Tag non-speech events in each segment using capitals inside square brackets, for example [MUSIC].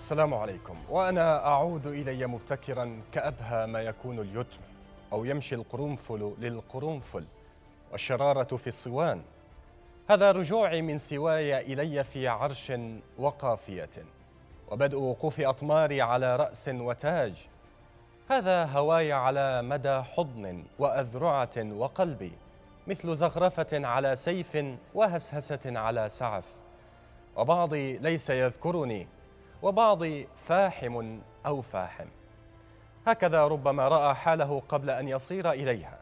السلام عليكم. وأنا أعود إلي مبتكرا كأبهى ما يكون اليتم أو يمشي القرنفل للقرنفل والشرارة في الصوان. هذا رجوعي من سواي إلي في عرش وقافية وبدء وقوف أطماري على رأس وتاج. هذا هواي على مدى حضن وأذرعة وقلبي مثل زخرفة على سيف وهسهسة على سعف. وبعضي ليس يذكرني وبعضي فاحم أو فاحم. هكذا ربما رأى حاله قبل أن يصير إليها.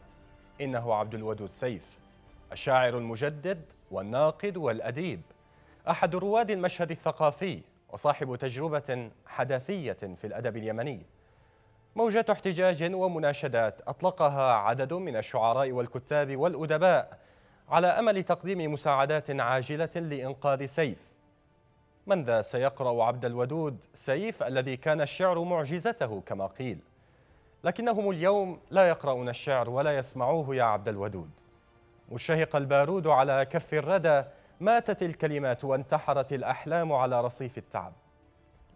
إنه عبد الودود سيف الشاعر المجدد والناقد والأديب أحد رواد المشهد الثقافي وصاحب تجربة حداثية في الأدب اليمني. موجة احتجاج ومناشدات أطلقها عدد من الشعراء والكتاب والأدباء على أمل تقديم مساعدات عاجلة لإنقاذ سيف. من ذا سيقرأ عبد الودود سيف الذي كان الشعر معجزته كما قيل. لكنهم اليوم لا يقرؤون الشعر ولا يسمعوه يا عبد الودود. مشهق البارود على كف الردى ماتت الكلمات وانتحرت الأحلام على رصيف التعب.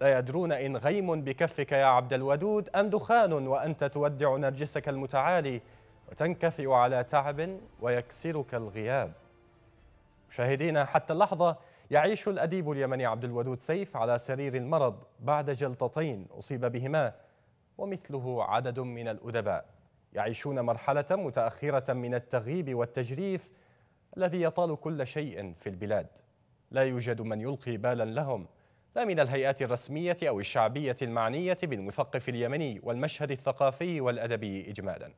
لا يدرون إن غيم بكفك يا عبد الودود أم دخان وأنت تودع نرجسك المتعالي وتنكفئ على تعب ويكسرك الغياب. مشاهدينا حتى اللحظة يعيش الأديب اليمني عبد الودود سيف على سرير المرض بعد جلطتين أصيب بهما ومثله عدد من الأدباء. يعيشون مرحلة متأخرة من التغييب والتجريف الذي يطال كل شيء في البلاد. لا يوجد من يلقي بالا لهم لا من الهيئات الرسمية أو الشعبية المعنية بالمثقف اليمني والمشهد الثقافي والأدبي إجمالا.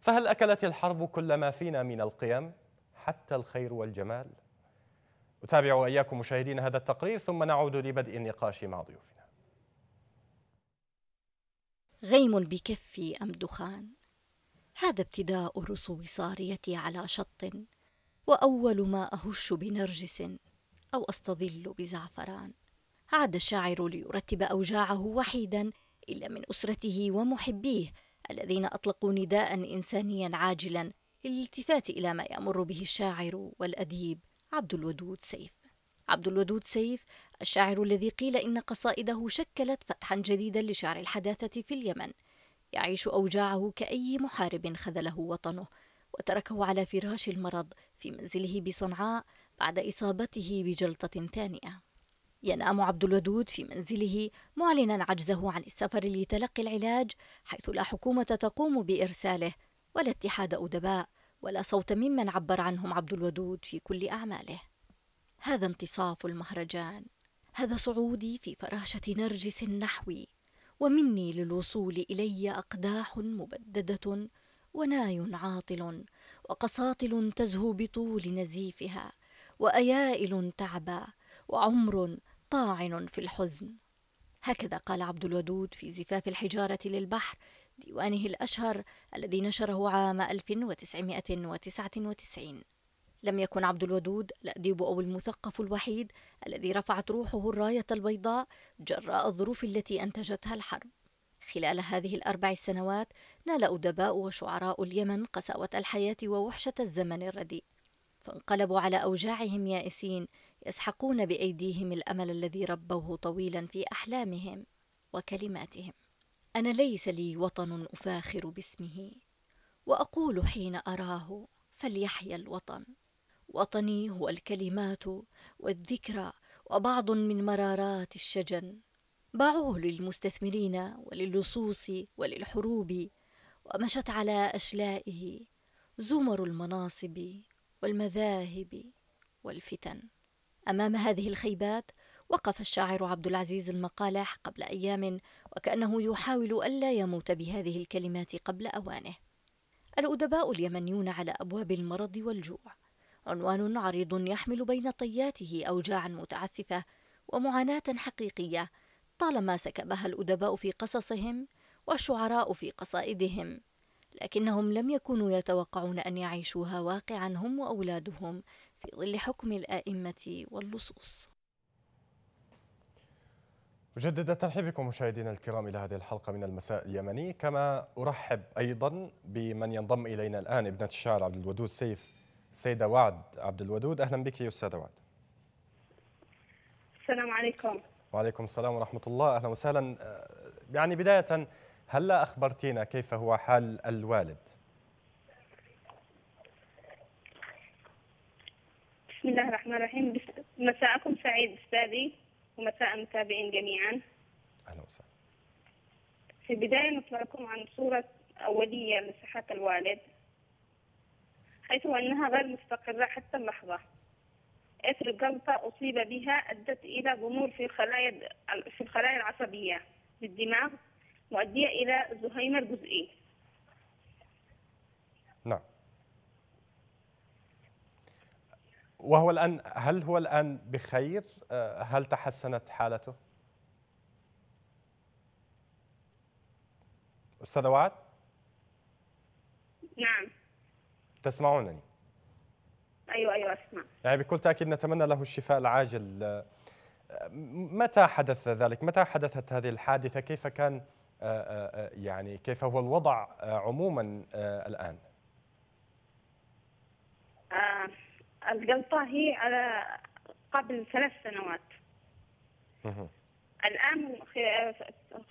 فهل أكلت الحرب كل ما فينا من القيم؟ حتى الخير والجمال؟ أتابع وإياكم مشاهدين هذا التقرير ثم نعود لبدء النقاش مع ضيوفنا. غيم بكفي أم دخان؟ هذا ابتداء رسو صاريتي على شط وأول ما أهش بنرجس أو أستظل بزعفران. عاد الشاعر ليرتب أوجاعه وحيدا إلا من أسرته ومحبيه الذين أطلقوا نداء إنسانيا عاجلا للالتفات إلى ما يمر به الشاعر والأديب. عبد الودود سيف. عبد الودود سيف الشاعر الذي قيل إن قصائده شكلت فتحا جديدا لشعر الحداثة في اليمن. يعيش أوجاعه كأي محارب خذله وطنه وتركه على فراش المرض في منزله بصنعاء بعد إصابته بجلطة ثانية. ينام عبد الودود في منزله معلنا عجزه عن السفر لتلقي العلاج حيث لا حكومة تقوم بإرساله ولا اتحاد أدباء. ولا صوت ممن عبر عنهم عبد الودود في كل أعماله. هذا انتصاف المهرجان. هذا صعودي في فراشة نرجس نحوي ومني للوصول إلي أقداح مبددة وناي عاطل وقساطل تزهو بطول نزيفها وأيائل تعبى وعمر طاعن في الحزن. هكذا قال عبد الودود في زفاف الحجارة للبحر ديوانه الأشهر الذي نشره عام 1999 لم يكن عبد الودود الأديب أو المثقف الوحيد الذي رفعت روحه الراية البيضاء جراء الظروف التي أنتجتها الحرب. خلال هذه الأربع سنوات نال أدباء وشعراء اليمن قساوة الحياة ووحشة الزمن الرديء. فانقلبوا على أوجاعهم يائسين يسحقون بأيديهم الأمل الذي ربوه طويلا في أحلامهم وكلماتهم. أنا ليس لي وطن أفاخر باسمه وأقول حين أراه فليحيا الوطن. وطني هو الكلمات والذكرى وبعض من مرارات الشجن. باعوه للمستثمرين وللصوص وللحروب ومشت على أشلائه زمر المناصب والمذاهب والفتن. أمام هذه الخيبات وقف الشاعر عبد العزيز المقالح قبل أيام وكأنه يحاول ألا يموت بهذه الكلمات قبل أوانه. الأدباء اليمنيون على أبواب المرض والجوع. عنوان عريض يحمل بين طياته أوجاعا متعففة ومعاناة حقيقية طالما سكبها الأدباء في قصصهم والشعراء في قصائدهم. لكنهم لم يكونوا يتوقعون أن يعيشوها واقعا هم وأولادهم في ظل حكم الآئمة واللصوص. أجدد ترحيبكم مشاهدينا الكرام إلى هذه الحلقة من المساء اليمني. كما أرحب أيضا بمن ينضم إلينا الآن ابنة الشاعر عبد الودود سيف السيدة وعد عبد الودود. أهلا بك يا أستاذة وعد. السلام عليكم. وعليكم السلام ورحمة الله. أهلا وسهلا. يعني بداية هلا أخبرتينا كيف هو حال الوالد؟ بسم الله الرحمن الرحيم. مساءكم سعيد أستاذي. ومساء المتابعين جميعا. أهلا وسهلا. في البداية نطلعكم عن صورة أولية لصحة الوالد حيث أنها غير مستقرة حتى اللحظة. إثر جلطة أصيب بها أدت إلى ضمور في الخلايا في الخلايا العصبية بالدماغ مؤدية إلى زهيمر جزئي. نعم. وهو الآن هل هو الآن بخير؟ آه، هل تحسنت حالته؟ أستاذة وعد؟ نعم تسمعونني؟ أيوة أيوة أسمع يعني بكل تأكيد نتمنى له الشفاء العاجل آه، متى حدث ذلك؟ متى حدثت هذه الحادثة؟ كيف كان آه، يعني كيف هو الوضع عموما الآن؟ آه الجلطة هي على قبل ثلاث سنوات. الآن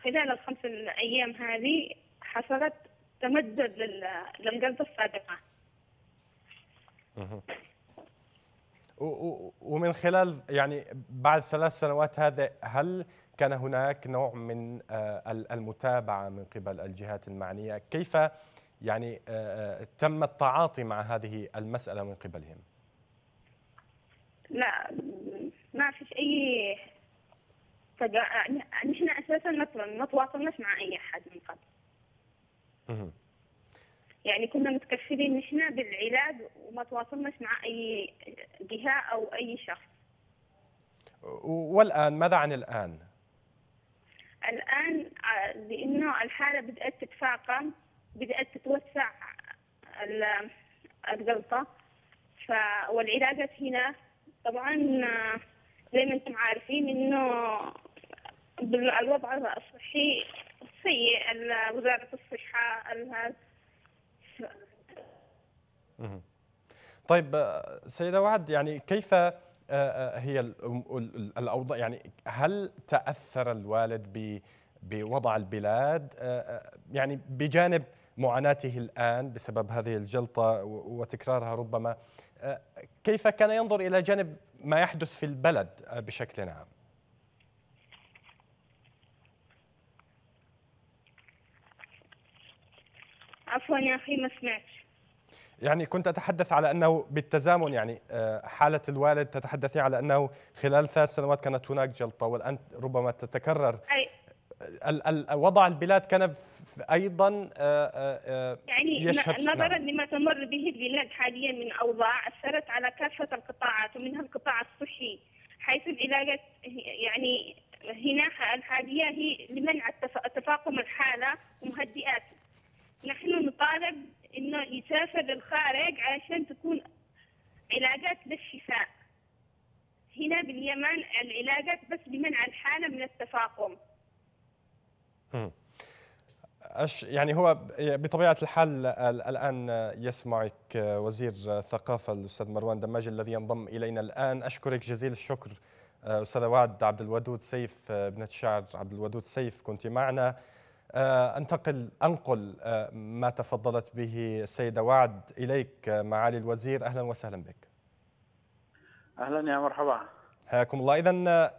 خلال الخمس الأيام هذه حصلت تمدد للجلطة السابقة. ومن خلال يعني بعد ثلاث سنوات هذا هل كان هناك نوع من آه، المتابعة من قبل الجهات المعنية؟ كيف يعني آه، آه، تم التعاطي مع هذه المسألة من قبلهم؟ لا ما فيش أي فجأة نحن أساسا ما تواصلناش مع أي أحد من قبل. يعني كنا متكفلين نحن بالعلاج وما تواصلناش مع أي جهة أو أي شخص. والآن ماذا عن الآن؟ الآن لأنه الحالة بدأت تتفاقم بدأت تتوسع الجلطه والعلاجات هنا طبعا زي ما أنتم عارفين إنه الوضع الصحي سيء وزارة الصحة طيب سيدة وعد يعني كيف آه، آه، هي الأوضاع؟ يعني هل تأثر الوالد بوضع البلاد؟ آه، يعني بجانب معاناته الآن بسبب هذه الجلطة وتكرارها ربما كيف كان ينظر إلى جانب ما يحدث في البلد بشكل عام؟ عفوا يا أخي ما سمعت يعني كنت أتحدث على أنه بالتزامن يعني آه، حالة الوالد تتحدثي على أنه خلال ثلاث سنوات كانت هناك جلطة والآن ربما تتكرر. أي. وضع البلاد كان أيضا آه، آه، آه، يعني يشهد نظرا نعم. لما تمر به البلاد حاليا من أوضاع أثرت على كافة القطاعات ومنها القطاع الصحي حيث العلاجات يعني هنا الحاليه هي لمنع تفاقم الحالة ومهدئات. نحن نطالب إنه يسافر للخارج عشان تكون علاجات للشفاء. هنا باليمن العلاجات بس لمنع الحالة من التفاقم. يعني هو بطبيعة الحال الآن يسمعك وزير الثقافة الأستاذ مروان دماجي الذي ينضم إلينا الآن. أشكرك جزيل الشكر أستاذة وعد عبد الودود سيف ابنة الشاعر عبد الودود. سيف كنت معنا. أنتقل أنقل ما تفضلت به السيدة وعد إليك معالي الوزير. أهلا وسهلا بك. أهلا يا مرحبا. حياكم الله. إذا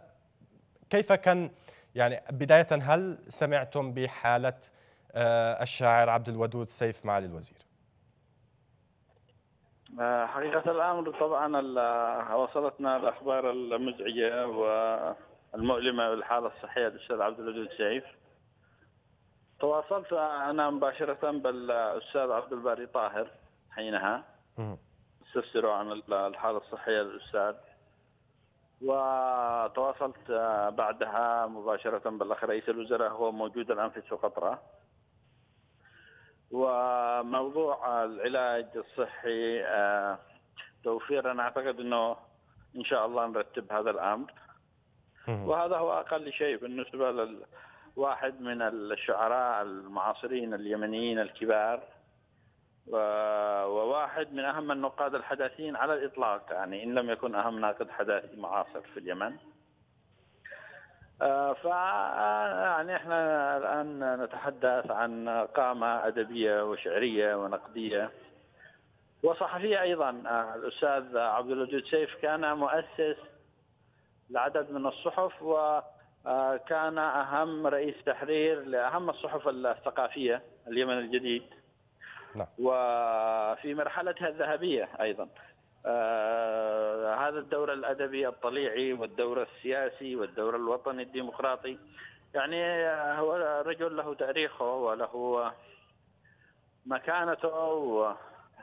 كيف كان يعني بداية هل سمعتم بحالة آه، الشاعر عبد الودود سيف معالي الوزير؟ آه، حقيقة الأمر طبعا وصلتنا الأخبار المزعجة والمؤلمة بالحالة الصحية للأستاذ عبد الودود سيف. تواصلت أنا مباشرة بالأستاذ عبد الباري طاهر حينها. استفسروا عن الحالة الصحية للأستاذ. وتواصلت بعدها مباشرة بالأخ رئيس الوزراء هو موجود الآن في سقطرى وموضوع العلاج الصحي آه، توفير أنا أعتقد أنه إن شاء الله نرتب هذا الأمر. وهذا هو أقل شيء بالنسبة لواحد من الشعراء المعاصرين اليمنيين الكبار. وواحد من أهم النقاد الحداثيين على الإطلاق يعني إن لم يكن أهم ناقد حداثي معاصر في اليمن. ف يعني إحنا الآن نتحدث عن قامة أدبية وشعرية ونقدية. وصحفية أيضا آه، الأستاذ عبد الودود سيف كان مؤسس لعدد من الصحف وكان أهم رئيس تحرير لأهم الصحف الثقافية اليمن الجديد. نعم. وفي مرحلتها الذهبية أيضا. آه هذا الدور الأدبي الطليعي والدور السياسي والدور الوطني الديمقراطي. يعني هو رجل له تاريخه وله مكانته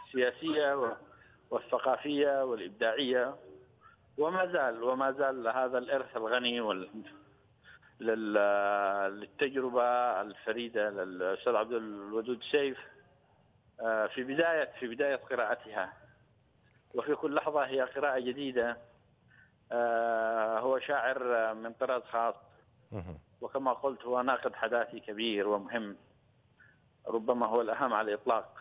السياسية والثقافية والإبداعية. وما زال وما زال هذا الإرث الغني وال للتجربة الفريدة للأستاذ عبد الودود سيف آه، في بداية في بداية قراءتها. وفي كل لحظة هي قراءة جديدة. آه، هو شاعر من طراز خاص. وكما قلت هو ناقد حداثي كبير ومهم. ربما هو الأهم على الإطلاق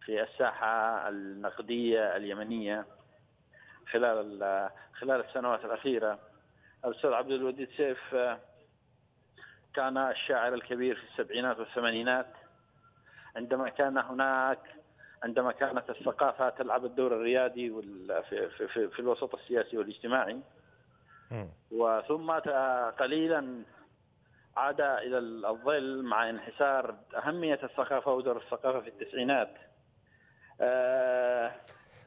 في الساحة النقدية اليمنية خلال خلال السنوات الأخيرة. الأستاذ عبد الوديد سيف آه، كان الشاعر الكبير في السبعينات والثمانينات. عندما كان هناك عندما كانت الثقافة تلعب الدور الريادي في, في, في الوسط السياسي والاجتماعي. وثم قليلا عاد إلى الظل مع انحسار أهمية الثقافة ودور الثقافة في التسعينات. آه،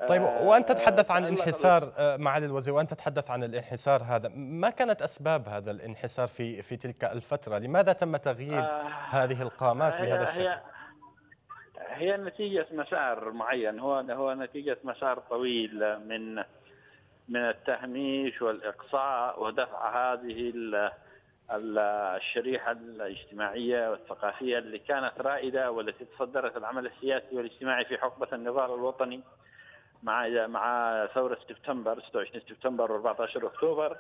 طيب وأنت تتحدث عن انحسار آه، معالي الوزير وأنت تتحدث عن الانحسار هذا. ما كانت أسباب هذا الانحسار في في تلك الفترة؟ لماذا تم تغيير آه هذه القامات بهذا الشكل؟ هي نتيجة مسار معين. هو هو نتيجة مسار طويل من من التهميش والإقصاء ودفع هذه الشريحة الاجتماعية والثقافية اللي كانت رائدة والتي تصدرت العمل السياسي والاجتماعي في حقبة النضال الوطني مع مع ثورة سبتمبر 26 سبتمبر و14 أكتوبر.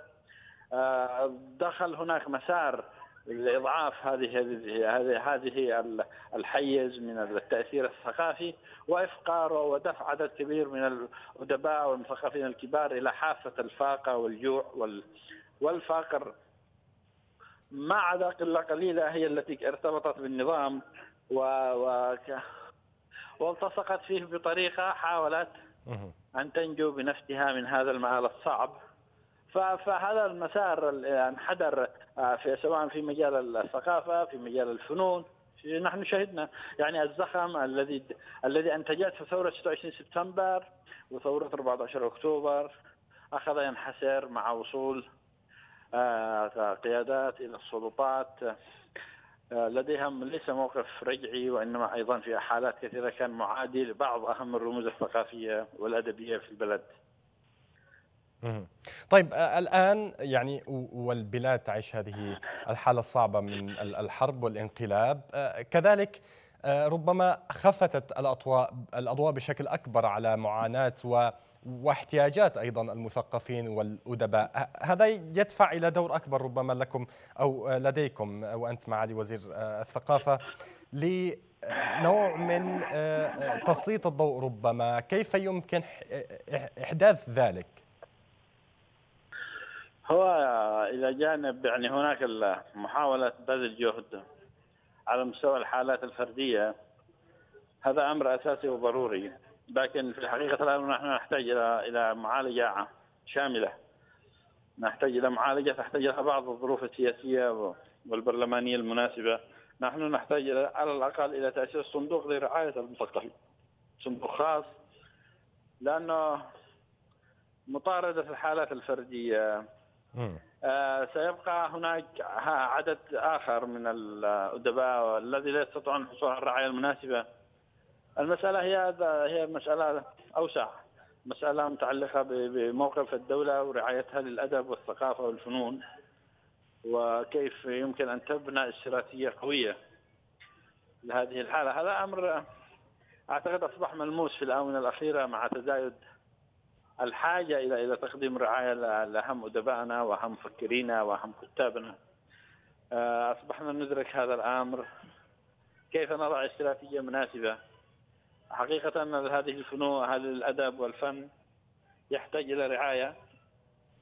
آه، دخل هناك مسار لاضعاف هذه هذه هذه الحيز من التأثير الثقافي وافقاره ودفع عدد كبير من الأدباء والمثقفين الكبار إلى حافة الفاقة والجوع والفقر. ما عدا قله قليلة هي التي ارتبطت بالنظام و, و والتصقت فيه بطريقة حاولت أن تنجو بنفسها من هذا المآل الصعب. فهذا المسار انحدر آه، في سواء في مجال الثقافة في مجال الفنون نحن شهدنا يعني الزخم الذي الذي أنتجته ثورة 26 سبتمبر وثورة 14 أكتوبر أخذ ينحسر مع وصول آه، قيادات إلى السلطات آه، لديهم ليس موقف رجعي وإنما أيضا في حالات كثيرة كان معادي لبعض أهم الرموز الثقافية والأدبية في البلد. طيب الآن يعني والبلاد تعيش هذه الحالة الصعبة من الحرب والانقلاب كذلك ربما خفتت الأضواء الأضواء بشكل أكبر على معاناة و واحتياجات أيضا المثقفين والأدباء. هذا يدفع إلى دور أكبر ربما لكم أو لديكم وانت معالي وزير الثقافة لنوع من تسليط الضوء ربما. كيف يمكن إحداث ذلك؟ هو إلى جانب يعني هناك محاوله بذل جهد على مستوى الحالات الفردية. هذا أمر أساسي وضروري لكن في الحقيقة الآن نحن نحتاج إلى إلى معالجة شاملة. نحتاج إلى معالجة تحتاج إلى بعض الظروف السياسية والبرلمانية المناسبة. نحن نحتاج على الأقل إلى تأسيس صندوق لرعاية المثقفين صندوق خاص لأنه مطاردة الحالات الفردية سيبقى هناك عدد آخر من الأدباء الذي لا يستطيعون الحصول على الرعاية المناسبة. المسألة هي هي مسألة أوسع، مسألة متعلقة بموقف الدولة ورعايتها للأدب والثقافة والفنون. وكيف يمكن أن تبنى استراتيجية قوية لهذه الحالة، هذا أمر أعتقد أصبح ملموس في الآونة الأخيرة مع تزايد الحاجة إلى إلى تقديم رعاية لأهم أدبائنا وأهم مفكرينا وأهم كتابنا. آه، أصبحنا ندرك هذا الأمر. كيف نضع استراتيجية مناسبة؟ حقيقة أن هذه الفنون هذا الأدب والفن يحتاج إلى رعاية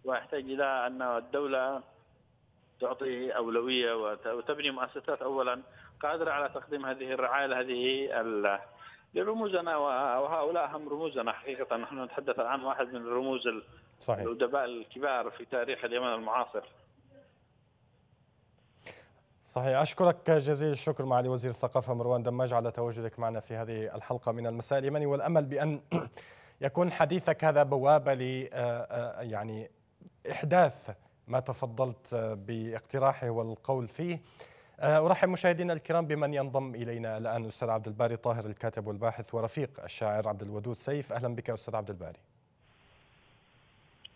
ويحتاج إلى أن الدولة تعطي أولوية وتبني مؤسسات اولا قادرة على تقديم هذه الرعاية لهذه لرموزنا وهؤلاء هم رموزنا حقيقة نحن نتحدث عن واحد من الرموز صحيح. الأدباء الكبار في تاريخ اليمن المعاصر. صحيح أشكرك جزيل الشكر معالي وزير الثقافة مروان دماج على تواجدك معنا في هذه الحلقة من المساء اليمني والأمل بأن [CLEARS THROAT] يكون حديثك هذا بوابة ل آه، آه، يعني إحداث ما تفضلت بإقتراحه والقول فيه أرحب مشاهدينا الكرام بمن ينضم إلينا الآن الأستاذ عبد الباري طاهر الكاتب والباحث ورفيق الشاعر عبد الودود سيف. أهلا بك أستاذ عبد الباري.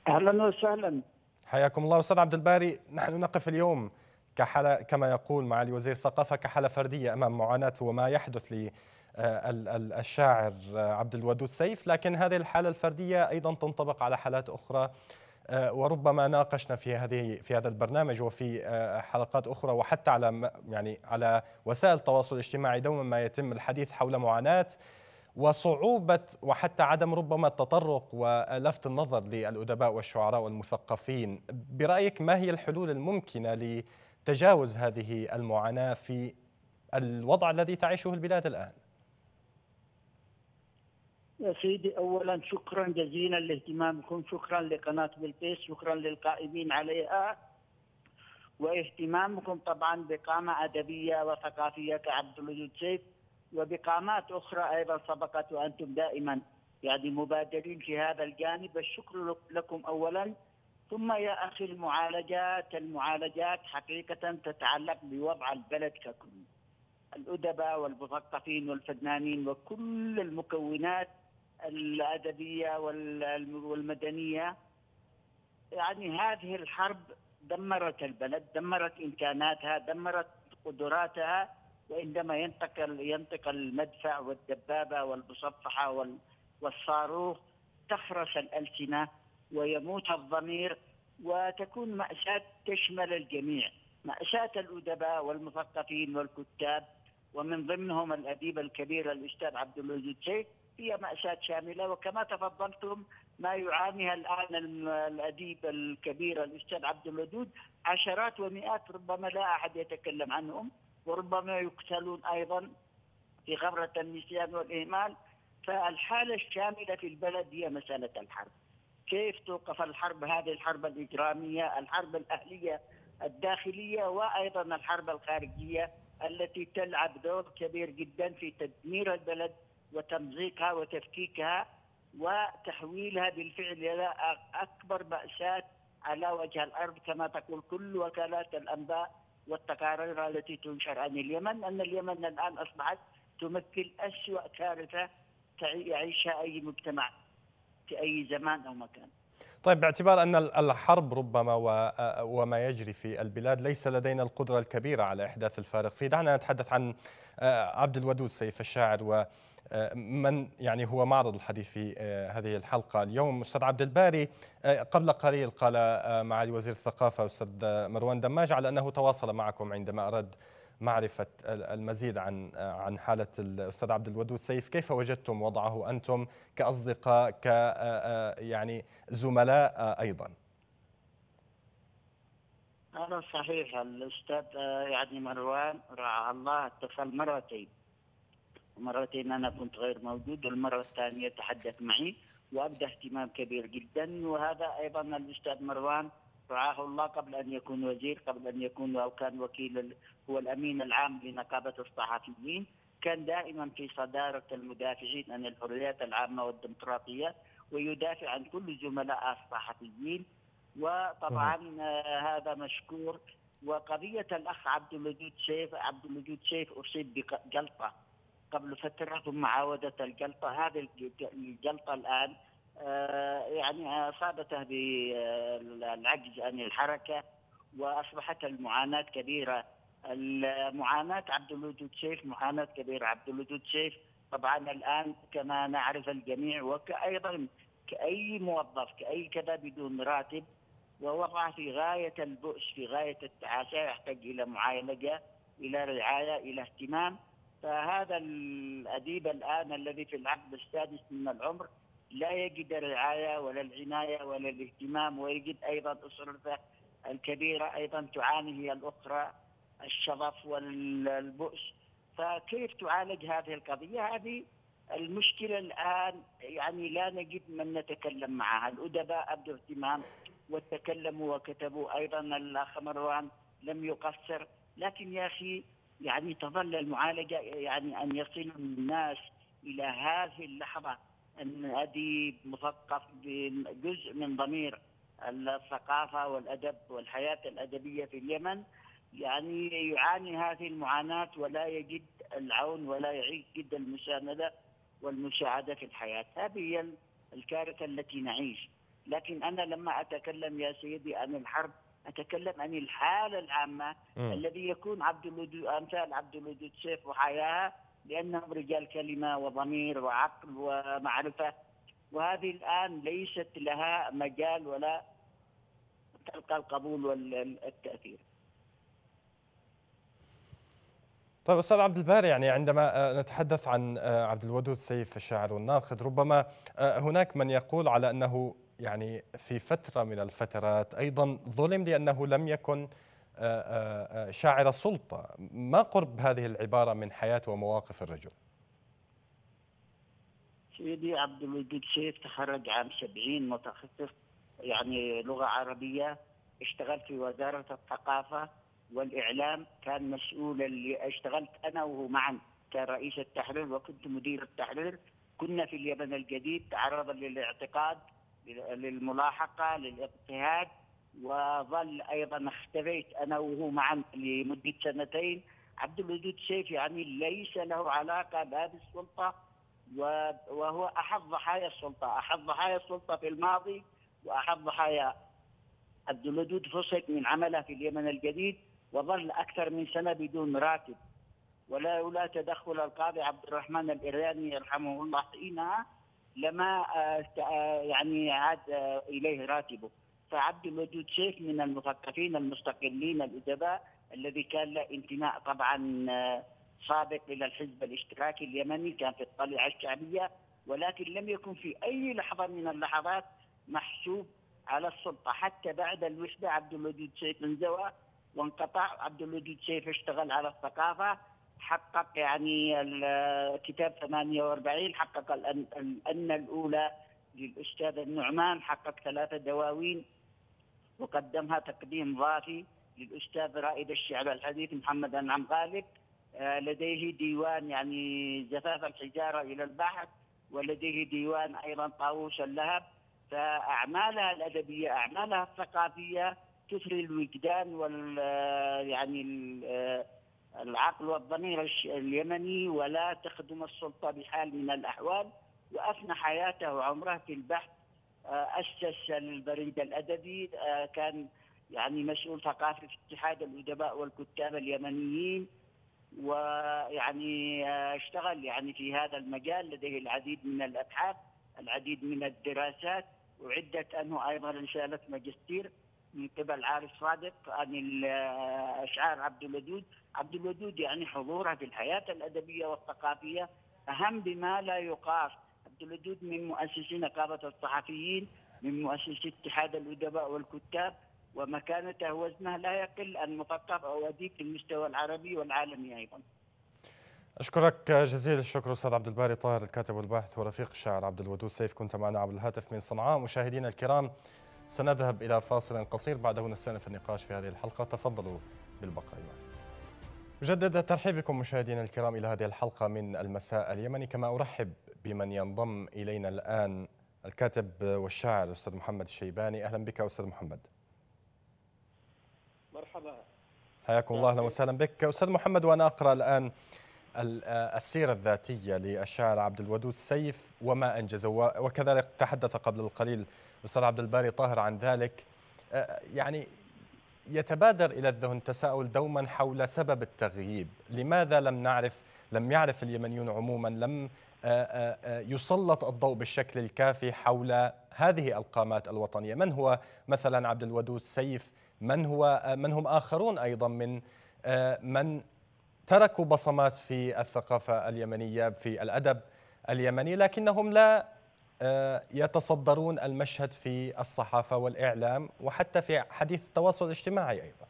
أهلا وسهلا. حياكم الله أستاذ عبد الباري. نحن نقف اليوم كحالة كما يقول معالي وزير الثقافة كحالة فردية أمام معاناة وما يحدث للشاعر عبد الودود سيف. لكن هذه الحالة الفردية أيضا تنطبق على حالات أخرى. آه، وربما ناقشنا في هذه في هذا البرنامج وفي آه، حلقات أخرى وحتى على يعني على وسائل التواصل الاجتماعي دوما ما يتم الحديث حول معاناة وصعوبة وحتى عدم ربما التطرق ولفت النظر للأدباء والشعراء والمثقفين. برأيك ما هي الحلول الممكنة لتجاوز هذه المعاناة في الوضع الذي تعيشه البلاد الآن؟ يا سيدي اولا شكرا جزيلا لاهتمامكم شكرا لقناة بلقيس شكرا للقائمين عليها واهتمامكم طبعا بقامة أدبية وثقافية كعبد الوجود سيف وبقامات أخرى أيضا سبقت وأنتم دائما يعني مبادرين في هذا الجانب. الشكر لكم اولا. ثم يا أخي المعالجات المعالجات حقيقة تتعلق بوضع البلد ككل الأدباء والمثقفين والفنانين وكل المكونات الأدبية والمدنية. يعني هذه الحرب دمرت البلد دمرت إمكاناتها دمرت قدراتها وعندما ينتقل ينتقل المدفع والدبابة والمصفحة والصاروخ تخرس الألسنة ويموت الضمير وتكون مأساة تشمل الجميع مأساة الأدباء والمثقفين والكتاب. ومن ضمنهم الأديب الكبير الأستاذ عبد الوجود شيخ هي مأساة شاملة وكما تفضلتم ما يعانيها الآن الأديب الكبير الأستاذ عبد الودود عشرات ومئات ربما لا أحد يتكلم عنهم وربما يقتلون أيضا في غبرة النسيان والإهمال. فالحالة الشاملة في البلد هي مسألة الحرب. كيف توقف الحرب؟ هذه الحرب الإجرامية الحرب الأهلية الداخلية وأيضا الحرب الخارجية التي تلعب دور كبير جدا في تدمير البلد وتمزيقها وتفكيكها وتحويلها بالفعل إلى أكبر مأساة على وجه الأرض كما تقول كل وكالات الأنباء والتقارير التي تنشر عن اليمن أن اليمن الآن أصبحت تمثل أسوأ كارثة يعيشها أي مجتمع في أي زمان أو مكان. طيب باعتبار أن الحرب ربما وما يجري في البلاد ليس لدينا القدرة الكبيرة على إحداث الفارق فيه، دعنا نتحدث عن آه، عبد الودود سيف الشاعر و من يعني هو معرض الحديث في آه، هذه الحلقة اليوم. أستاذ عبد الباري آه، قبل قليل قال آه، معالي وزير الثقافة أستاذ مروان دماج على أنه تواصل معكم عندما أراد معرفة المزيد عن عن حالة الأستاذ عبد الودود سيف. كيف وجدتم وضعه أنتم كأصدقاء ك يعني زملاء أيضا؟ هذا صحيح. الأستاذ يعني مروان رعاه الله اتصل مرتين. مرتين أنا كنت غير موجود والمرة الثانية تحدث معي وأبدى اهتمام كبير جدا. وهذا أيضا الأستاذ مروان رعاه الله قبل أن يكون وزير قبل أن يكون أو كان وكيل هو الأمين العام لنقابة الصحفيين. كان دائما في صدارة المدافعين عن الحريات العامة والديمقراطية ويدافع عن كل زملاء الصحفيين. وطبعا آه هذا مشكور. وقضية الأخ عبد الوجود سيف عبد الوجود سيف أصيب بجلطة قبل فترة ثم عاودت الجلطة. هذه الجلطة الآن آه، يعني أصابته بالعجز عن الحركة وأصبحت المعاناة كبيرة. المعاناة عبد الوجود سيف معاناة كبيرة. عبد الوجود سيف طبعا الآن كما نعرف الجميع وكأيضا كأي موظف كأي كذا بدون راتب ووضع في غاية البؤس في غاية التعاسة يحتاج إلى معالجة إلى رعاية إلى اهتمام. فهذا الأديب الآن الذي في العقد السادس من العمر لا يجد الرعاية ولا العناية ولا الاهتمام ويجد أيضا أسرته الكبيرة أيضا تعاني هي الأخرى الشظف والبؤس. فكيف تعالج هذه القضية؟ هذه المشكلة الآن يعني لا نجد من نتكلم معها. الأدباء أبدوا اهتمام وتكلموا وكتبوا أيضا الأخ مروان لم يقصر. لكن يا أخي يعني تظل المعالجة يعني أن يصل الناس إلى هذه اللحظة أن أديب مثقف بجزء من ضمير الثقافة والأدب والحياة الأدبية في اليمن. يعني يعاني هذه المعاناة ولا يجد العون ولا يجد المساندة والمساعدة في الحياة. هذه هي الكارثة التي نعيش. لكن أنا لما أتكلم يا سيدي عن الحرب أتكلم عن الحالة العامة م. الذي يكون عبد الودود أمثال عبد الودود سيف وحياة لأنهم رجال كلمة وضمير وعقل ومعرفة وهذه الآن ليست لها مجال ولا تلقى القبول والتأثير طيب أستاذ عبد الباري يعني عندما آه، نتحدث عن آه، عبد الودود سيف الشاعر والناقد ربما آه، هناك من يقول على أنه يعني في فترة من الفترات أيضا ظلم لأنه لم يكن شاعر السلطة. ما قرب هذه العبارة من حياه ومواقف الرجل؟ سيدي عبد الودود سيف تخرج عام 70 متخصص يعني لغة عربية اشتغل في وزارة الثقافة والإعلام كان مسؤول اللي اشتغلت أنا وهو معا كرئيس التحرير وكنت مدير التحرير. كنا في اليمن الجديد تعرض للاعتقاد للملاحقة للاضطهاد وظل أيضا اختفيت أنا وهو معا لمدة سنتين. عبد الودود سيف يعني ليس له علاقة لا بالسلطه وهو احد ضحايا السلطة، احد ضحايا السلطة في الماضي واحد ضحايا عبد الودود فصل من عمله في اليمن الجديد وظل أكثر من سنة بدون راتب. ولولا تدخل القاضي عبد الرحمن الإيراني يرحمه الله حينها. لما آه، آه، يعني عاد آه، إليه راتبه. فعبد الودود شيخ من المثقفين المستقلين الأدباء الذي كان له انتماء طبعا سابق إلى الحزب الاشتراكي اليمني كان في الطليعة الشعبية ولكن لم يكن في أي لحظة من اللحظات محسوب على السلطة. حتى بعد الوحدة عبد الودود شيخ انزوى وانقطع عبد الودود سيف اشتغل على الثقافة حقق يعني الكتاب 48 حقق الأن الأولى للأستاذ النعمان حقق ثلاثة دواوين وقدمها تقديم ضافي للأستاذ رائد الشعر الحديث محمد أنعم غالب. آه، لديه ديوان يعني زفاف الحجارة إلى البحر ولديه ديوان أيضا طاووس اللهب. فأعمالها الأدبية أعمالها الثقافية تثري الوجدان وال يعني العقل والضمير اليمني ولا تخدم السلطة بحال من الأحوال وأفنى حياته وعمره في البحث. أسس البريد الأدبي. كان يعني مسؤول ثقافي في اتحاد الأدباء والكتاب اليمنيين ويعني اشتغل يعني في هذا المجال. لديه العديد من الأبحاث العديد من الدراسات. وعدت أنه أيضا رساله ماجستير. من قبل عارف صادق عن اشعار عبد الودود، عبد الودود يعني حضوره في الحياة الأدبية والثقافية أهم بما لا يقاس، عبد الودود من مؤسسي نقابه الصحفيين، من مؤسسي اتحاد الأدباء والكتاب ومكانته وزنه لا يقل عن مثقف أو اديب في المستوى العربي والعالمي أيضا. أشكرك جزيل الشكر أستاذ عبد الباري طاهر الكاتب والباحث ورفيق الشاعر عبد الودود. سيف كنت معنا عبر الهاتف من صنعاء. مشاهدينا الكرام سنذهب إلى فاصل قصير بعده نستأنف النقاش في هذه الحلقة. تفضلوا بالبقاء. معنا مجدد ترحيب بكم مشاهدينا الكرام إلى هذه الحلقة من المساء اليمني. كما أرحب بمن ينضم إلينا الآن الكاتب والشاعر الأستاذ محمد الشيباني. أهلا بك أستاذ محمد. مرحبا. حياكم الله أهلا وسهلا بك. أستاذ محمد وأنا أقرأ الآن السيرة الذاتية للشاعر عبد الودود سيف وما أنجز وكذلك تحدث قبل القليل أستاذ عبد الباري طاهر عن ذلك. آه، يعني يتبادر إلى الذهن تساؤل دوما حول سبب التغييب. لماذا لم نعرف لم يعرف اليمنيون عموما لم آه، آه، يسلط الضوء بالشكل الكافي حول هذه القامات الوطنية. من هو مثلا عبد الودود سيف؟ من هو من هم آخرون أيضا من من تركوا بصمات في الثقافة اليمنية في الأدب اليمني لكنهم لا آه، يتصدرون المشهد في الصحافة والإعلام وحتى في حديث التواصل الاجتماعي أيضا.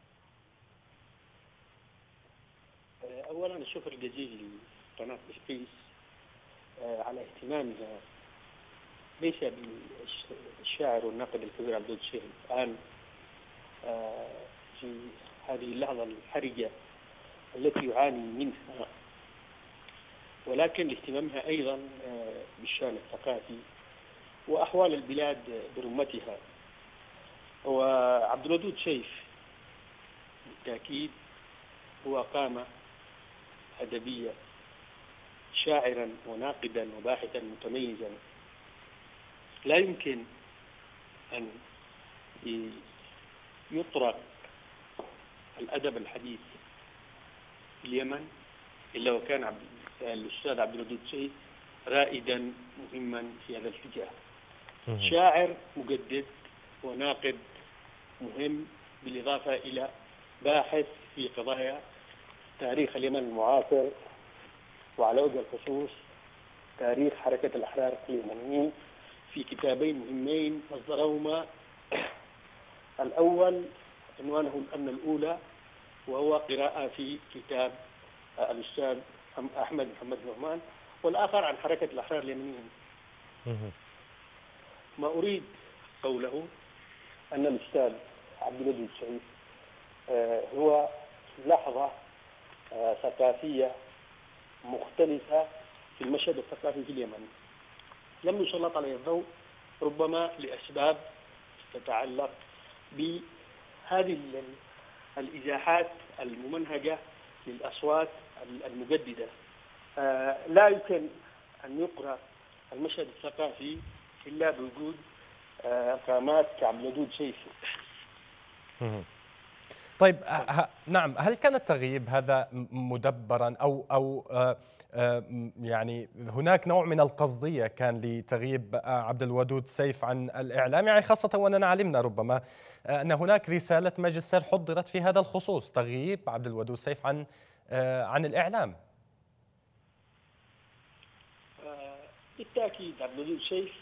أولا الشكر الجزيل لقناة بشقيس على اهتمامها. ليس بالشاعر والناقد الكبير عبد الشيخ الآن في هذه اللحظة الحرجة. التي يعاني منها. ولكن لاهتمامها أيضا آه، بالشأن الثقافي وأحوال البلاد برمتها. وعبد الودود شيف بالتأكيد هو قامة أدبية شاعرا وناقدا وباحثا متميزا. لا يمكن أن يطرق الأدب الحديث في اليمن إلا وكان عبد الأستاذ عبد الودود سيد رائدا مهما في هذا الاتجاه. شاعر مجدد وناقد مهم بالإضافة إلى باحث في قضايا تاريخ اليمن المعاصر وعلى وجه الخصوص تاريخ حركة الأحرار اليمنيين في كتابين مهمين أصدرهما الأول عنوانه الأمن الأولى وهو قراءة في كتاب الأستاذ أحمد محمد نعمان والآخر عن حركة الأحرار اليمنيين. ما أريد قوله أن الأستاذ عبد الودود الشريف آه، هو لحظة آه، ثقافية مختلفة في المشهد الثقافي في اليمن. لم يسلط عليه الضوء ربما لأسباب تتعلق بهذه الإزاحات الممنهجة للأصوات المجددة. آه، لا يمكن أن يقرأ المشهد الثقافي إلا بوجود آه، قامات كعبد الودود سيفي طيب نعم هل كان التغييب هذا مدبرا؟ أو أو آه، يعني هناك نوع من القصدية كان لتغييب عبد الودود سيف عن الإعلام؟ يعني خاصة وأننا علمنا ربما أن هناك رسالة ماجستير حضرت في هذا الخصوص تغييب عبد الودود سيف عن عن الإعلام. آه، بالتأكيد عبد العزيز الشيخ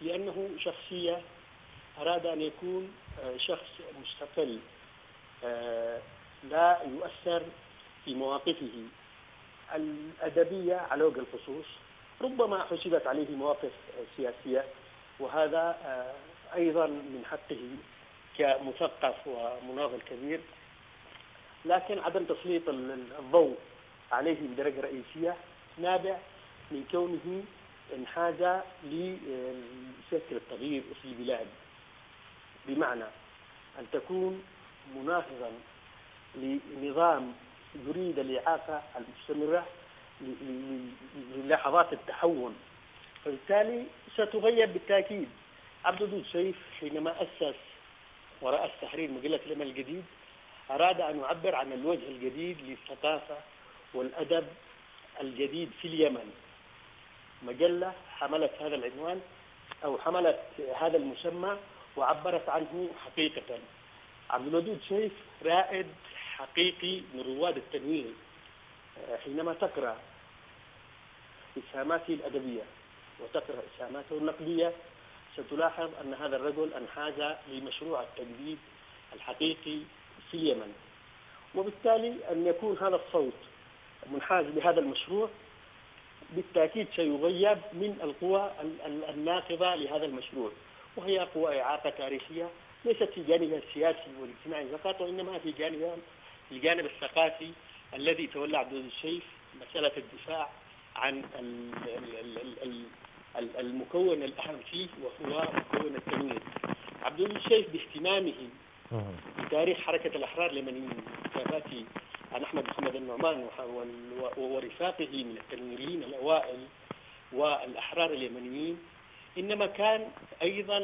لأنه شخصية أراد أن يكون شخص مستقل. لا يؤثر في مواقفه الأدبية على وجه الخصوص ربما حسبت عليه مواقف سياسية وهذا أيضا من حقه كمثقف ومناضل كبير. لكن عدم تسليط الضوء عليه بدرجه رئيسية نابع من كونه انحاز لسياسه التغيير في البلاد. بمعنى أن تكون مناهضا لنظام يريد الاعاقه المستمرة للحظات التحول. فبالتالي ستغير بالتأكيد. عبد الدود سيف حينما أسس ورأس تحرير مجلة الأمل الجديد أراد أن يعبر عن الوجه الجديد للثقافة والأدب الجديد في اليمن. مجلة حملت هذا العنوان أو حملت هذا المسمى وعبرت عنه حقيقة. عبد الودود شيخ رائد حقيقي من رواد التنوير حينما تقرأ إسهاماته الأدبية وتقرأ إسهاماته النقدية ستلاحظ أن هذا الرجل أنحاز لمشروع التجديد الحقيقي في اليمن. وبالتالي أن يكون هذا الصوت منحاز بهذا المشروع بالتأكيد سيغيب من القوى الناقضة لهذا المشروع وهي قوى إعاقة تاريخية ليست في جانبها السياسي والاجتماعي فقط وإنما في جانبها الجانب الثقافي الذي تولى عبد الشيخ مسألة الدفاع عن المكون الأهم فيه وهو مكون التنوير عبد الشيخ باهتمامه بتاريخ حركة الأحرار اليمنيين كتابات عن أحمد محمد النعمان ورفاقه من التنويريين الأوائل والأحرار اليمنيين إنما كان أيضا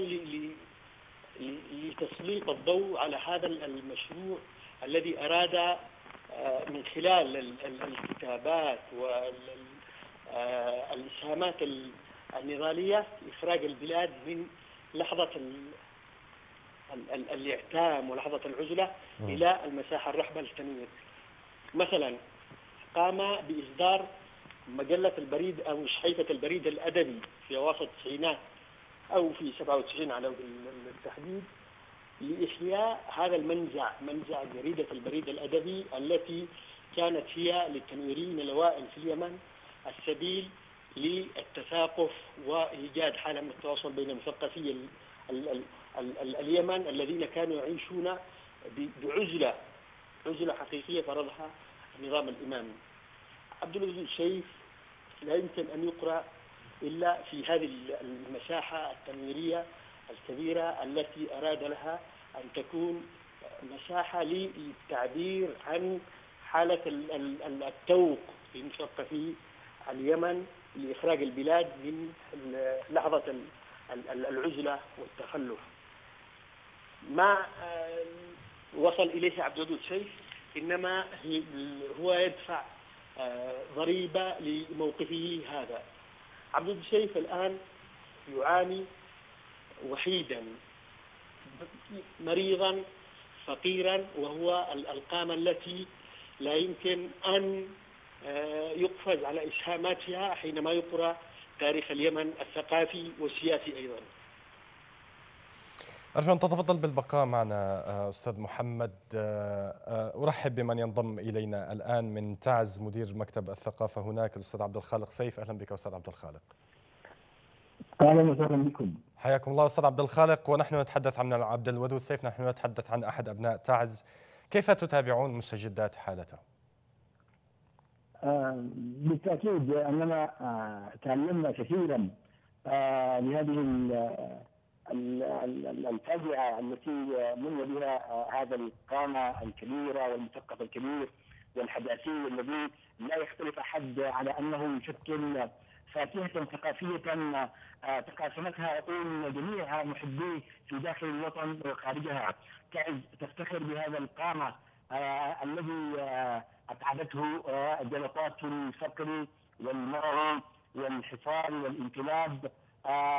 لتسليط الضوء على هذا المشروع الذي أراد آه، من خلال الكتابات والإسهامات النضالية إخراج البلاد من لحظة الإعتام ولحظة العزلة إلى المساحة الرحبة للتنوير. مثلا قام بإصدار مجلة البريد أو شحيفة البريد الأدبي في أواسط التسعينات أو في 97 على التحديد لإحياء هذا المنزع منزع جريدة البريد الأدبي التي كانت هي للتنويريين الأوائل في اليمن السبيل للتثاقف وإيجاد حالة من التواصل بين مثقفي اليمن الذين كانوا يعيشون بعزلة عزلة حقيقية فرضها النظام الإمامي. عبد العزيز الشيخ لا يمكن أن يقرأ إلا في هذه المساحة التنويرية الكبيرة التي أراد لها أن تكون مساحة للتعبير عن حالة التوق في مثقفي اليمن لإخراج البلاد من لحظة العزلة والتخلف. ما آه، وصل إليه عبد الودود الشيخ إنما هو يدفع آه، ضريبة لموقفه هذا. عبد الودود الشيخ الآن يعاني وحيدا مريضا فقيرا وهو القامة التي لا يمكن أن آه، يقفز على إسهاماتها حينما يقرأ تاريخ اليمن الثقافي والسياسي أيضا. أرجو أن تتفضل بالبقاء معنا آه، أستاذ محمد. آه، أرحب بمن ينضم إلينا الآن من تعز مدير مكتب الثقافة هناك الأستاذ عبد الخالق سيف. أهلا بك أستاذ عبد الخالق. أهلا وسهلا بكم. حياكم الله أستاذ عبد الخالق. ونحن نتحدث عن عبد الودود سيف نحن نتحدث عن أحد أبناء تعز. كيف تتابعون مستجدات حالته؟ آه بالتأكيد أننا آه تعلمنا كثيرا آه لهذه الفاجعه التي من بها هذا القامة الكبيره والمثقف الكبير والحداثي الذي لا يختلف أحد على أنه يشكل فاكهة ثقافية آه، تقاسمتها عقول جميع محبيه في داخل الوطن وخارجها. تعز تفتخر بهذا القامة آه، الذي آه، أتعبته جلطات الفقر والمرض والحصار والانقلاب.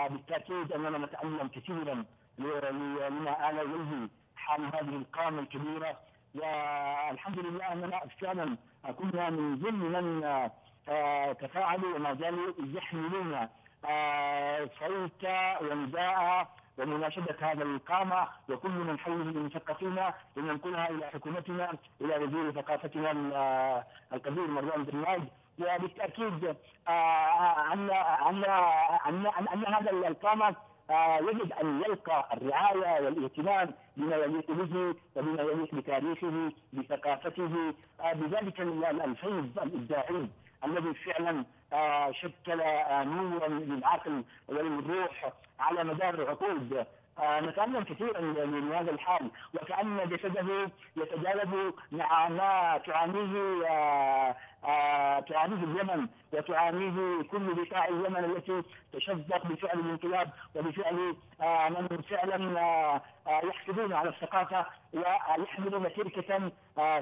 بالتأكيد أننا نتألم كثيرا لما آل إليه حال هذه القامة الكبيرة. والحمد لله أننا فعلا كنا من ضمن من تفاعلوا وما زالوا يحملون آه، صوت ونداء ومناشدة هذا القامة. وكل من حوله من المثقفين لننقلها إلى حكومتنا إلى وزير ثقافتنا القدير مروان بن وبالتأكيد آه، أن أن أن أن هذا القامة آه، يجب أن يلقى الرعاية والاهتمام بما يليق به وبما يليق بتاريخه بثقافته بذلك الفيض الابداعي الذي فعلا آه، شكل آه، نورا للعقل وللروح على مدار عقود. آه، نتعلم كثيرا من هذا الحال وكأن جسده يتجاوب مع ما تعانيه تعانيه اليمن وتعانيه كل بقاع اليمن التي تشظت بفعل الانقلاب وبفعل من فعلا يحسدون على الثقافة ويحملون تركه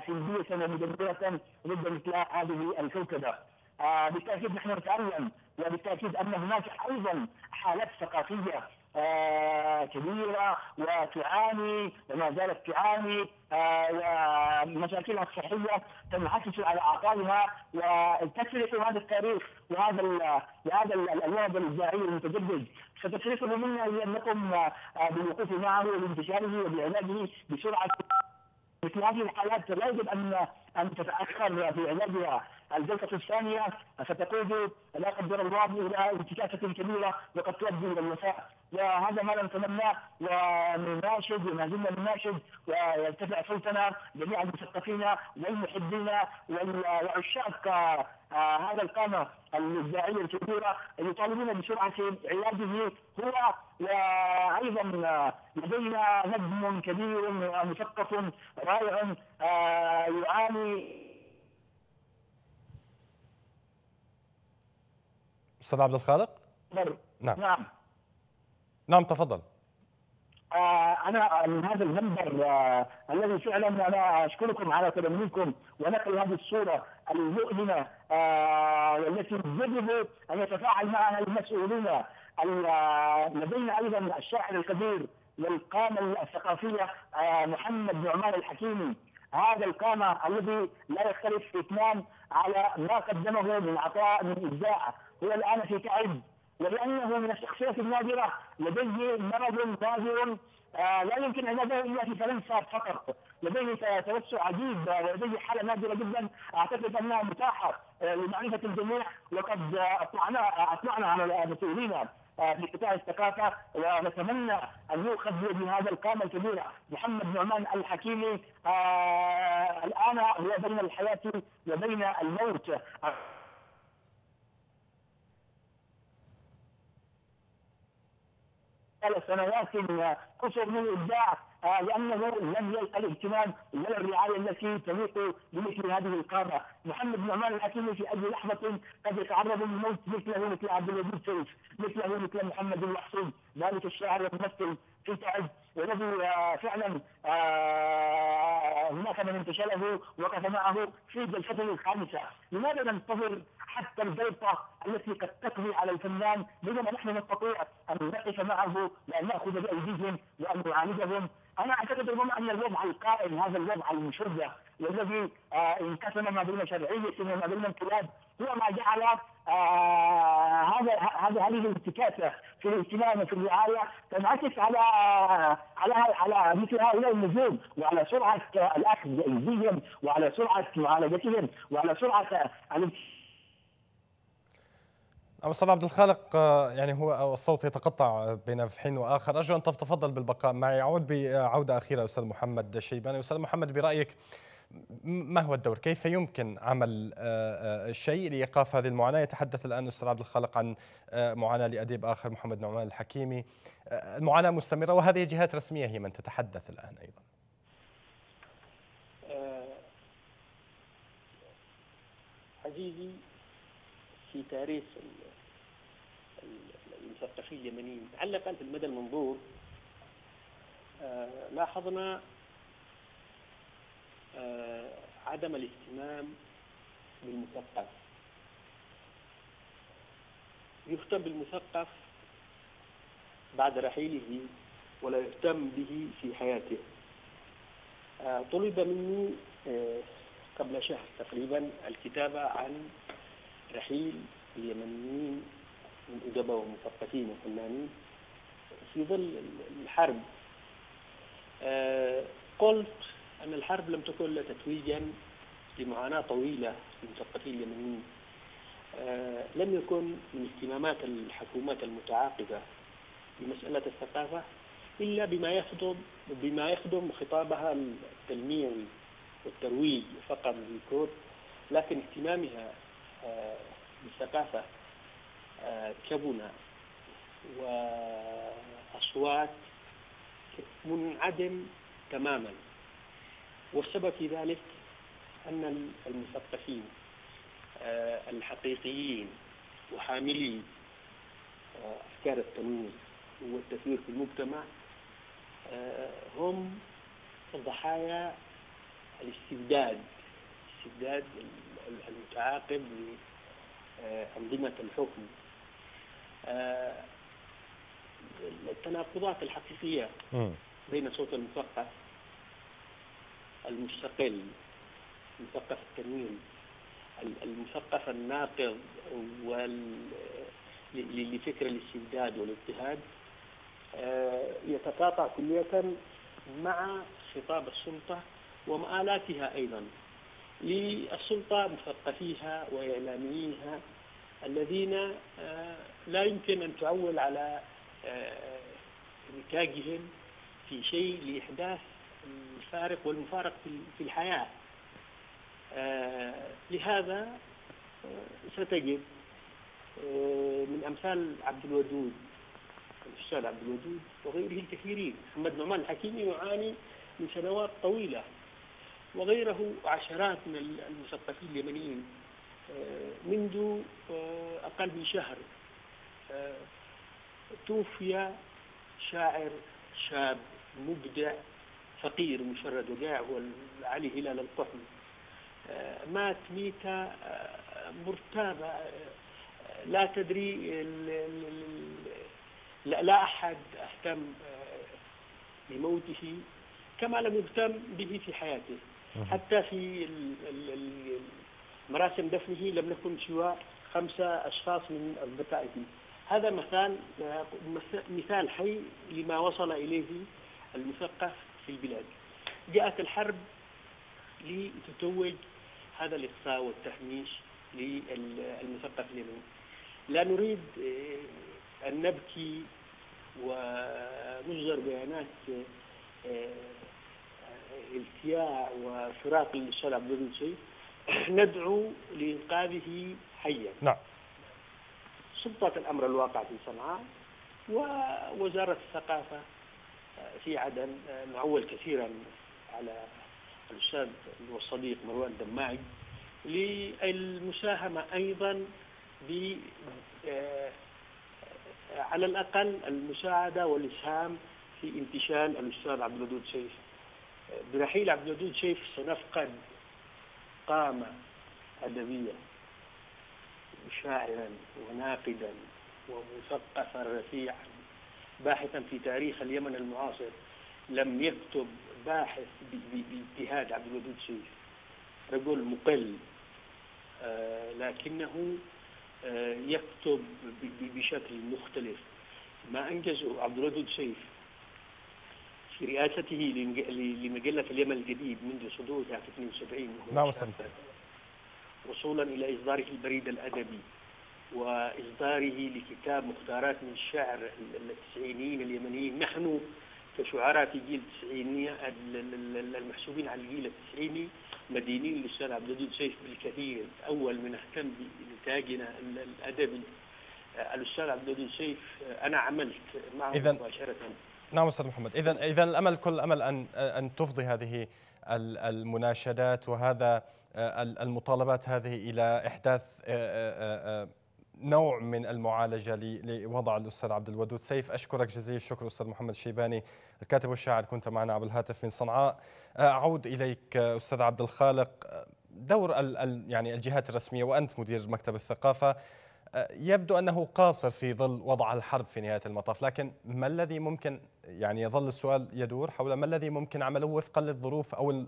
سلبيه ومدمره ضد مثل هذه الكوكبة. آه بالتأكيد نحن نتعلم وبالتأكيد أن هناك أيضا حالات ثقافية آه كبيرة وتعاني وما زالت تعاني آه ومشاكلها الصحية تنعكس على اعطائها وتسرق هذا التاريخ وهذا وهذا الوضع الابداعي المتجدد. ستسرقه منا هي نقوم آه، بالوقوف معه وبانتشاره وبعلاجه بسرعة. مثل هذه الحالات لا يجب ان أن تتأخر في علاجها. الجلسة الثانية ستقود لا قدر الله إلى انتكاسة كبيره وقد تؤدي إلى الوفاه وهذا ما نتمناه ونناشد وما زلنا نناشد ويرتفع صوتنا جميع المثقفين والمحبين وعشاق آه، هذا القامة الإبداعية الكبيرة يطالبون بسرعة علاجه هو وأيضا لدينا نجم كبير مثقف رائع آه، يعاني أستاذ عبد الخالق؟ نعم. نعم. نعم تفضل. آه أنا من هذا المنبر آه الذي فعلا أنا أشكركم على تبنيكم ونقل هذه الصورة المؤلمة آه والتي يجب أن يتفاعل معها المسؤولين آه، لدينا أيضا الشاعر الكبير والقامه الثقافية محمد نعمان الحكيمي. هذا القامة الذي لا يختلف اثنان على ما قدمه من عطاء من إبداع. هو الآن في تعب ولأنه من الشخصيات النادرة لديه مرض نادر آه لا يمكن علاجه إلا في فرنسا فقط، لديه توسع عجيب ولديه حالة نادرة جدا. أعتقد أنها متاحة آه لمعرفة الجميع. وقد أطلعنا أطلعنا على المسؤولين آه، في قطاع الثقافة. ونتمنى أن يؤخذ بهذا القامة الكبيره محمد نعمان الحكيمي آه الآن هو بين الحياة وبين الموت. ثلاث سنوات كسر من الإبداع آه، لأنه لم يلقى الاهتمام ولا الرعاية التي تليق بمثل هذه القامه، محمد نعمان الحكيمي في اي لحظة قد يتعرض للموت مثله مثل عبد الوهاب سيف، مثله مثل محمد المحسون، ذلك الشاعر الممثل تعز والذي آه، فعلا آه، هناك من انتشله وقف معه في جلسته الخامسة، لماذا ننتظر حتى البيضة التي قد تقضي على الفنان بينما نحن نستطيع أن نقف معه وان نأخذ بأيديهم وأن نعالجهم؟ أنا أعتقد ربما أن الوضع القائم هذا الوضع المشرع والذي آه انقسم ما بين شرعيه وما بين انقلاب هو ما جعل آه هذا هذا هذه الانتكاسة في الاهتمام وفي الرعاية تنعكس على على على مثل هؤلاء النجوم وعلى سرعة الأخذ بأيديهم وعلى سرعة معالجتهم وعلى سرعة أستاذ عبد الخالق آه، يعني هو الصوت يتقطع بين في حين وآخر. أرجو أن تتفضل بالبقاء معي. أعود بعودة أخيرة أستاذ محمد شيباني أستاذ محمد برأيك ما هو الدور؟ كيف يمكن عمل آه، آه، شيء لإيقاف هذه المعاناة؟ يتحدث الآن أستاذ عبد الخالق عن معاناة لأديب آخر محمد نعمان الحكيمي المعاناة مستمرة وهذه جهات رسمية هي من تتحدث الآن أيضا عزيزي في تاريخ المثقفين اليمنيين على الأقل في المدى المنظور آه، لاحظنا آه، عدم الاهتمام بالمثقف. يهتم بالمثقف بعد رحيله ولا يهتم به في حياته. آه، طلب مني قبل شهر تقريبا الكتابة عن رحيل اليمنيين من أدباء ومثقفين وفنانين في ظل الحرب. آه، قلت أن الحرب لم تكن تتويجا لمعاناة طويلة للمثقفين اليمنيين. آه، لم يكن من اهتمامات الحكومات المتعاقبة بمسألة الثقافة إلا بما يخدم بما يخدم خطابها التلميعي والترويج فقط للكود لكن اهتمامها آه، بالثقافة كبنى وأصوات منعدم تماما. والسبب في ذلك أن المثقفين آه، الحقيقيين وحاملي آه، أفكار التنوير والتثوير في المجتمع آه، هم ضحايا الاستبداد الاستبداد المتعاقب لأنظمة الحكم. التناقضات الحقيقية بين صوت المثقف المستقل مثقف التنوير المثقف الناقض لفكر الاستبداد والاضطهاد آه، يتقاطع كلية مع خطاب السلطة ومآلاتها أيضا للسلطة مثقفيها وإعلامييها الذين آه، لا يمكن أن تعول على آه، نتاجهم في شيء لإحداث الفارق والمفارق في الحياة. آه، لهذا ستجد من أمثال عبد الودود الأستاذ عبد الودود وغيره الكثيرين محمد نعمان الحكيمي يعاني من سنوات طويلة وغيره عشرات من المثقفين اليمنيين منذ آه، أقل من شهر. آه، توفي شاعر شاب مبدع فقير مشرد وجاع هو علي هلال القحم آه، مات ميتة مرتابة لا تدري لا أحد أهتم بموته كما لم يهتم به في حياته. حتى في مراسم دفنه لم نكن سوى خمسة أشخاص من أصدقائه. هذا مثال مثال حي لما وصل إليه المثقف في البلاد. جاءت الحرب لتتوج هذا الإقصاء والتهميش للمثقف اليمني. لا نريد آه، أن نبكي ونصدر بيانات آه، التياع وفراق الأستاذ عبد الشيء [COUGHS] ندعو لإنقاذه حيا. نعم. سلطة الأمر الواقع في صنعاء ووزارة الثقافة في عدن نعول كثيرا على الأستاذ والصديق مروان دماعي للمساهمة أيضا ب على الأقل المساعدة والإسهام في انتشال الأستاذ عبد الودود سيف برحيل عبد الودود سيف سنفقد قامة أدبية شاعرا وناقدا ومثقفا رفيعا. باحثا في تاريخ اليمن المعاصر لم يكتب باحث باجتهاد عبد الودود سيف رجل مقل آه لكنه آه يكتب بشكل مختلف. ما أنجزه عبد الودود سيف في رئاسته لمجلة اليمن الجديد منذ صدورها في 72 نعم وصولا إلى إصداره البريد الأدبي. وإصداره لكتاب مختارات من الشعر التسعينيين اليمنيين. نحن كشعراء في جيل التسعينية المحسوبين على الجيل التسعيني مدينين للأستاذ عبد الودود سيف بالكثير أول من اهتم بإنتاجنا الأدبي. الأستاذ عبد الودود سيف أنا عملت معه إذن مباشرة. نعم أستاذ محمد. إذا إذا الأمل كل الأمل أن أن تفضي هذه المناشدات وهذا آه، المطالبات هذه إلى إحداث آه، آه، نوع من المعالجة لوضع الأستاذ عبد الودود سيف. أشكرك جزيل الشكر أستاذ محمد الشيباني الكاتب والشاعر. كنت معنا عبر الهاتف من صنعاء. أعود إليك أستاذ عبد الخالق. دور ال يعني الجهات الرسمية وأنت مدير مكتب الثقافة. يبدو أنه قاصر في ظل وضع الحرب في نهاية المطاف لكن ما الذي ممكن يعني يظل السؤال يدور حول ما الذي ممكن عمله وفقا للظروف أو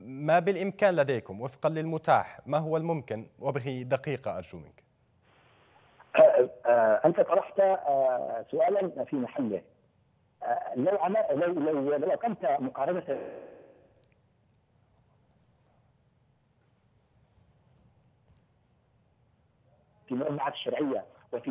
ما بالإمكان لديكم وفقا للمتاح ما هو الممكن؟ وبه دقيقة أرجو منك. آه، آه، أنت طرحت آه، سؤالا في محله. لو لو لو لو قمت مقارنة في مربعة الشرعية وفي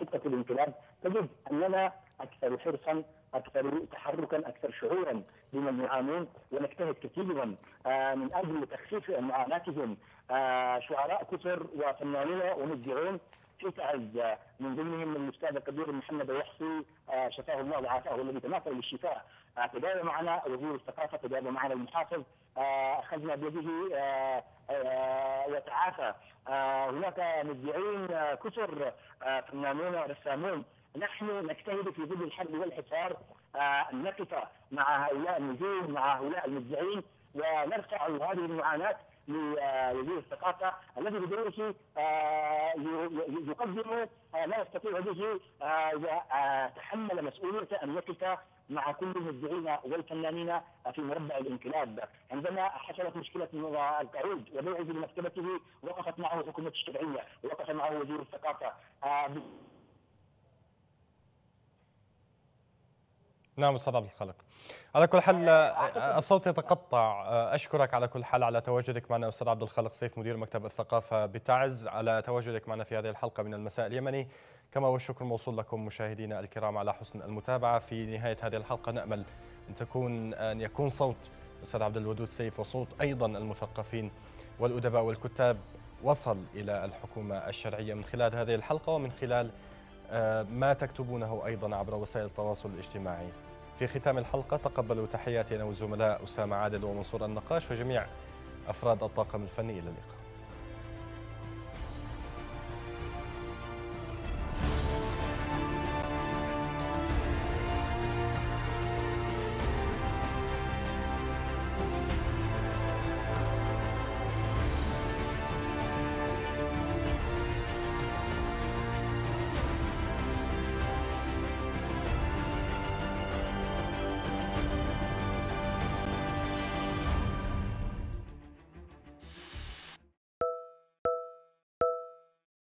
خطة الانقلاب تجد أننا أكثر حرصا أكثر تحركا أكثر شعورا بمن يعانون ونجتهد كثيرا آه، من أجل تخفيف معاناتهم. آه، شعراء كثر وفنانون ومبدعون في تعز من ضمنهم الأستاذ الكبير محمد الوحصي آه، شفاه الله وعافاه الذي تناصر للشفاء تداوى معنا وزير الثقافة تداوى معنا المحافظ. أخذنا بيده وتعافى. هناك مبدعين كثر فنانون رسامون. نحن نجتهد في ظل الحرب والحصار. آه، ان نقف مع هؤلاء النجوم مع هؤلاء المبدعين ونرفع هذه المعاناة. لوزير الثقافة الذي بدوره آه، يقدم ما يستطيع به آه، تحمل مسؤوليته ان يقف مع كل المبدعين والفنانين في مربع الانقلاب. عندما حصلت مشكلة القعود وبيعه لمكتبته وقفت معه الحكومة الشرعية وقف معه وزير الثقافة نعم أستاذ عبد الخالق. على كل حال آه، الصوت يتقطع. آه، أشكرك على كل حال على تواجدك معنا أستاذ عبد الخالق سيف مدير مكتب الثقافة بتعز على تواجدك معنا في هذه الحلقة من المساء اليمني. كما والشكر موصول لكم مشاهدينا الكرام على حسن المتابعة. في نهاية هذه الحلقة نأمل أن تكون أن يكون صوت أستاذ عبد الودود سيف وصوت أيضا المثقفين والأدباء والكتاب وصل إلى الحكومة الشرعية من خلال هذه الحلقة ومن خلال آه، ما تكتبونه أيضا عبر وسائل التواصل الاجتماعي. في ختام الحلقة تقبلوا تحياتي أنا والزملاء أسامة عادل ومنصور النقاش وجميع أفراد الطاقم الفني. إلى اللقاء.